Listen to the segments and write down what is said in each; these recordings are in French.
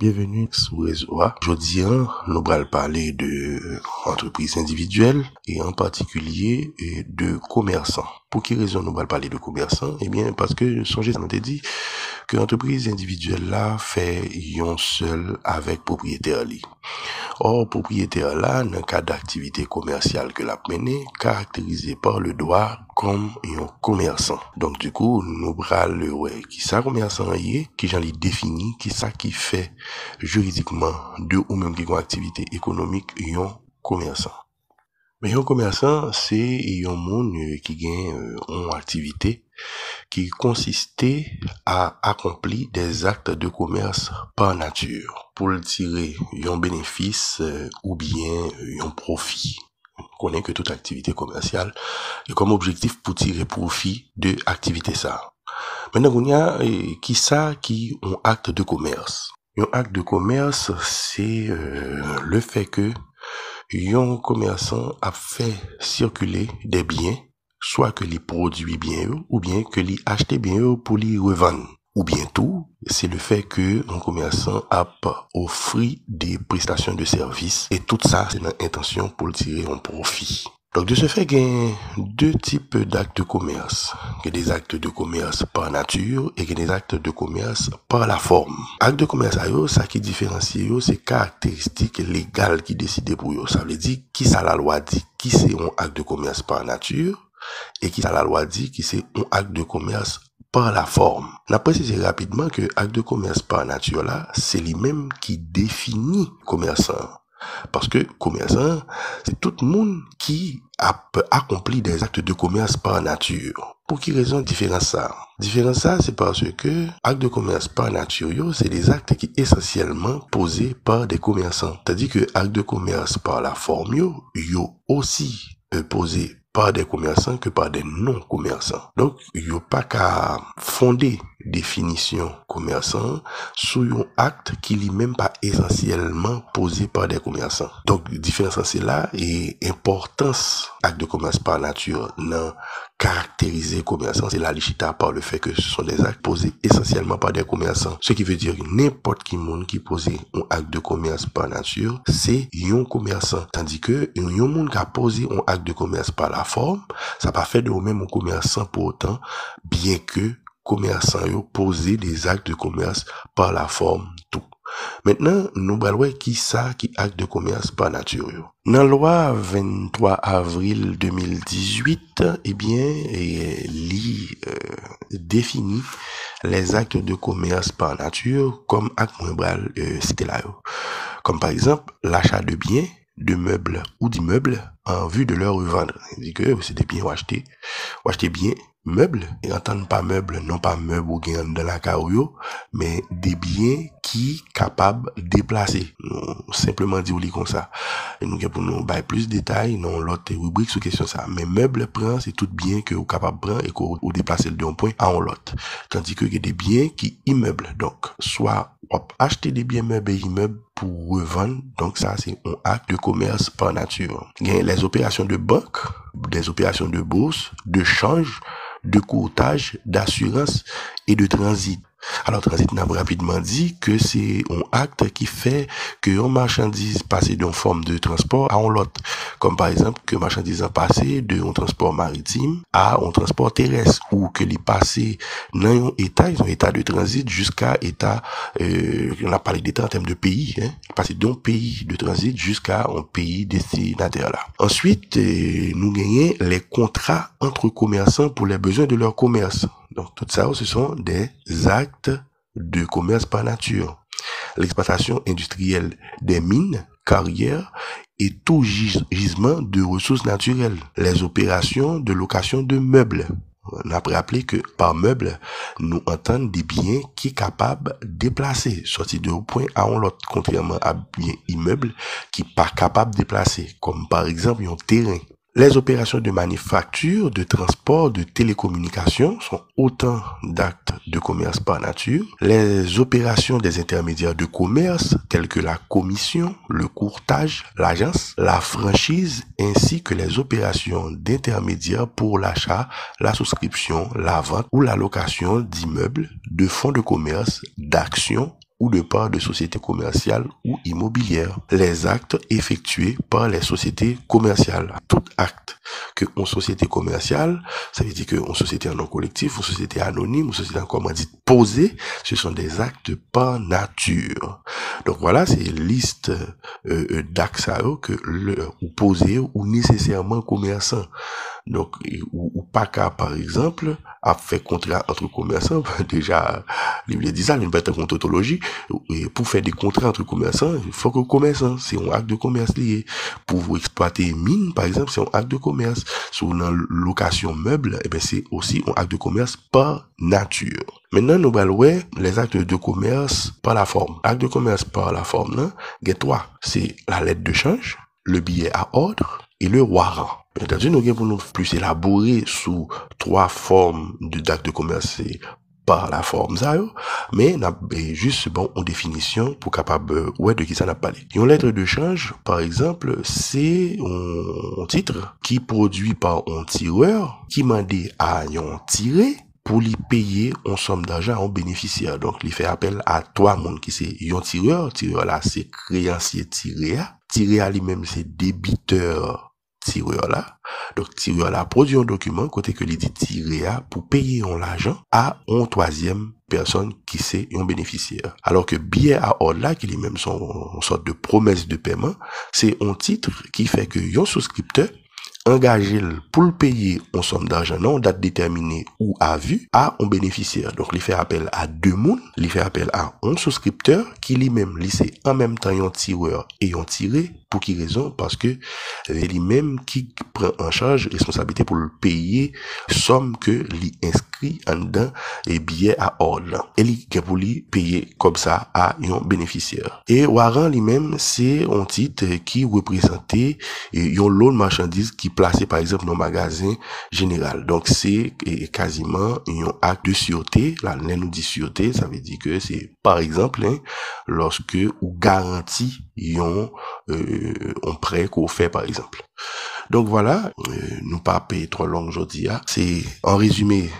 Bienvenue sous réseau A. Jodi an, nou bral pale de entreprise individuelle et en particulier de commerçant. Pou ki rezon nou bral pale de commerçant? Eh bien, parce que sonje nan te di que entreprise individuelle la fe yon seul avek propriétaire li. Or, propriétaire la nan ka d'activité commerciale ke la mene, karakterize par le doa kom yon commerçant. Donk du kou, nou bral le wey ki sa commerçant ye, ki jan li defini, ki sa ki fe juridikman de ou menm ki kon aktivite ekonomik yon komersan. Men yon komersan, se yon moun ki gen yon aktivite ki konsiste a akompli des akte de komers pa natyur pou l tire yon benefis ou bien yon profi. Konen ke tout aktivite komersyal yon kom objektif pou tire profi de aktivite sa. Men nan goun ya ki sa ki yon akte de komers. Yon akte de commerce, c'est euh, le fait que yon commerçant a fait circuler des biens, soit que les produits bien ou bien que les acheter bien pour les revendre. Ou bien tout, c'est le fait que un commerçant a offert des prestations de services et tout ça, c'est l'intention pour tirer un profit. Donc de ce fait, il y a deux types d'actes de commerce. Il y a des actes de commerce par nature et il y a des actes de commerce par la forme. Acte de commerce, ça qui différencie, c'est caractéristiques légales qui décident pour eux. Ça veut dire qui ça la loi dit, qui c'est un acte de commerce par nature et qui ça la loi dit, qui c'est un acte de commerce par la forme. On a précisé rapidement que acte de commerce par nature là, c'est lui-même qui définit commerçant. Parce que commerçant, c'est tout le monde qui a accompli des actes de commerce par nature. Pour qui raison différence ça? Différence ça, c'est parce que actes de commerce par nature, c'est des actes qui essentiellement posés par des commerçants. C'est-à-dire que actes de commerce par la forme, yo, aussi euh, posé par des commerçants que par des non-commerçants. Donc, a pas qu'à fonder définition commerçant sous un acte qui n'est même pas essentiellement posé par des commerçants. Donc, différence c'est là et importance acte de commerce par nature non caractériser commerçant, c'est la lichita par le fait que ce sont des actes posés essentiellement par des commerçants. Ce qui veut dire n'importe qui monde qui pose un acte de commerce par nature, c'est un commerçant. Tandis que un monde qui a posé un acte de commerce par la forme, ça pas fait de même un commerçant pour autant, bien que commerçant yo poser des actes de commerce par la forme tout. Maintenant, nous allons qui ça qui acte de commerce par nature. Dans la loi 23 avril 2018, eh bien, li euh, définit les actes de commerce par nature comme acte moins euh, c'était là. Comme par exemple, l'achat de biens, de meubles ou d'immeubles en vue de leur revendre. Il dit que c'est des biens ou bien meubles, et entendre pas meubles, non pas meubles ou gain de la cario, mais des biens qui capables de déplacer. Simplement dit ou comme ça. Et nous, pour nous bailler plus de détails, non, l'autre rubrique sur question ça. Mais meubles prend, c'est tout bien que vous capable de prendre et que vous déplacer d'un point à un l'autre. Tandis que y a des biens qui immeubles. Donc, soit acheter des biens meubles et immeubles pour revendre. Donc, ça, c'est un acte de commerce par nature. Les opérations de banque, des opérations de bourse, de change, de courtage, d'assurance et de transit. Alors, Transit n'a rapidement dit que c'est un acte qui fait que une marchandise passe d'une forme de transport à un autre. Comme par exemple, que marchandise a passé d'un transport maritime à un transport terrestre ou que les passé d'un état, ils ont état de transit jusqu'à état, euh, on a parlé d'état en termes de pays, hein, passé d'un pays de transit jusqu'à un pays destinataire là. Ensuite, euh, nous gagnons les contrats entre commerçants pour les besoins de leur commerce. Donc tout ça, ce sont des actes de commerce par nature. L'exploitation industrielle des mines, carrières et tout gisement de ressources naturelles. Les opérations de location de meubles. On a rappelé que par meuble, nous entendons des biens qui sont capables de déplacer, sortir d'un point à un autre, contrairement à biens immeubles qui sont pas capables de déplacer, comme par exemple un terrain. Les opérations de manufacture, de transport, de télécommunication sont autant d'actes de commerce par nature. Les opérations des intermédiaires de commerce, telles que la commission, le courtage, l'agence, la franchise, ainsi que les opérations d'intermédiaires pour l'achat, la souscription, la vente ou la location d'immeubles, de fonds de commerce, d'actions ou de part de sociétés commerciales ou immobilières. Les actes effectués par les sociétés commerciales. Tout acte que une société commerciale, ça veut dire que société en non collectif, une société anonyme, une société en comment dit posée, ce sont des actes par nature. Donc voilà, c'est une liste euh, euh d'actes que le, ou posé ou nécessairement commerçant. Donc, ou, pas qu'à, par exemple, a fait contrat entre commerçants, déjà, il dit ça, une bête contre et pour faire des contrats entre commerçants, il faut que le commerçant, c'est un acte de commerce lié. Pour exploiter mine, par exemple, c'est un acte de commerce. Sur une location meuble, eh ben, c'est aussi un acte de commerce par nature. Maintenant, nous allons les actes de commerce par la forme. Acte de commerce par la forme, non? toi, c'est la lettre de change, le billet à ordre et le warrant. Entendu, nous avons pour nous plus élaborer sous trois formes d'actes de commerce par la forme ça mais n'a juste bon en définition pour capable ouais de qui ça n'a parlé une lettre de change par exemple c'est un titre qui produit par un tireur qui m'a dit à un tiré pour lui payer une somme d'argent en bénéficiaire. Donc, il fait appel à toi, monde qui c'est un tireur. Tireur là, c'est créancier tiré. Tiré à lui-même, c'est débiteur tireur. Donc, tireur produit un document côté que dit tiré pour payer l'argent à une troisième personne qui c'est un bénéficiaire. Alors que billet à ordre là, qui est même son une sorte de promesse de paiement, c'est un titre qui fait que un souscripteur engagé pour le payer en somme d'argent non date déterminée ou à vue à un bénéficiaire. Donc, il fait appel à deux mondes, il fait appel à un souscripteur qui lui-même lycée en même temps un tireur et un tiré pour qui raison? Parce que lui-même qui prend en charge responsabilité pour le payer somme que lui inscrit en dedans et billets à ordre. Et lui pour lui payer comme ça à un bénéficiaire. Et warrant lui-même, c'est un titre qui représentait un lot de marchandises qui placé par exemple dans magasin général. Donc c'est quasiment un acte de sûreté. Là, nous dit sûreté, ça veut dire que c'est par exemple hein, lorsque ou garantit euh, un prêt qu'on fait par exemple. Donc voilà, euh, nous pas payer trop long aujourd'hui. Hein. C'est en résumé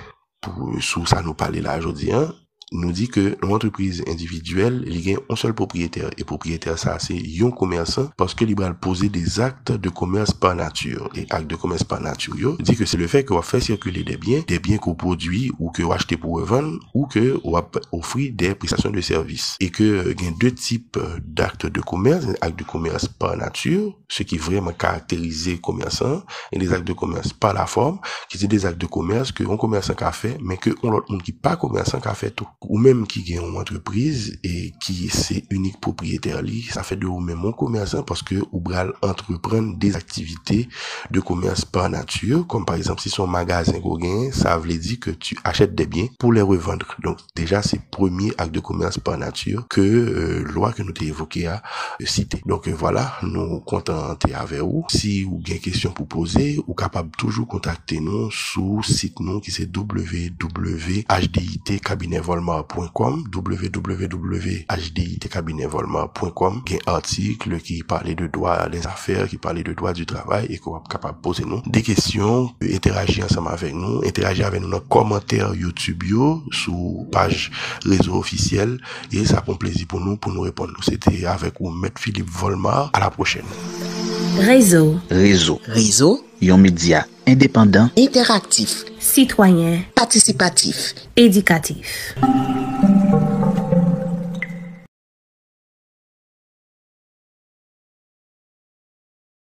pour sous ça nous parler là aujourd'hui. Hein nous dit que l'entreprise individuelle, il y a un seul propriétaire. Et propriétaire, ça, c'est un commerçant parce que il va poser des actes de commerce par nature. Et actes de commerce par nature, il dit que c'est le fait qu'on va faire circuler des biens, des biens qu'on produit ou que acheter pour revendre ou que on va offrir des prestations de services. Et que il y a deux types d'actes de commerce, actes de commerce par nature, ce qui vraiment caractérisé commerçant, et des actes de commerce par la forme, qui sont des actes de commerce que un commerçant a fait, mais que l'autre monde qui pas commerçant a fait tout ou même qui gagne une entreprise et qui c'est unique propriétaire ça fait de vous même mon commerçant parce que ou bral entreprendre des activités de commerce par nature. Comme par exemple si son magasin gagne ça veut dire que tu achètes des biens pour les revendre. Donc déjà c'est premier acte de commerce par nature que euh, loi que nous t'ai évoqué à euh, citer. Donc euh, voilà nous contenter avec vous. Si vous avez question pour poser ou capable toujours contacter nous sur site nous qui c'est www.hdit cabinet volmar.com www.hditcabinetvolmar.com un article qui parlait de droit des affaires, qui parlait de droit du travail et qu'on va capable poser nous des questions, interagir ensemble avec nous, interagir avec nous dans commentaire YouTube yo, sous page réseau officiel et ça prend plaisir pour nous pour nous répondre. C'était avec vous, Maître Philippe Volmar. À la prochaine. Réseau. Réseau. Réseau. Yon indépendant, interactif, citoyen, participatif, éducatif.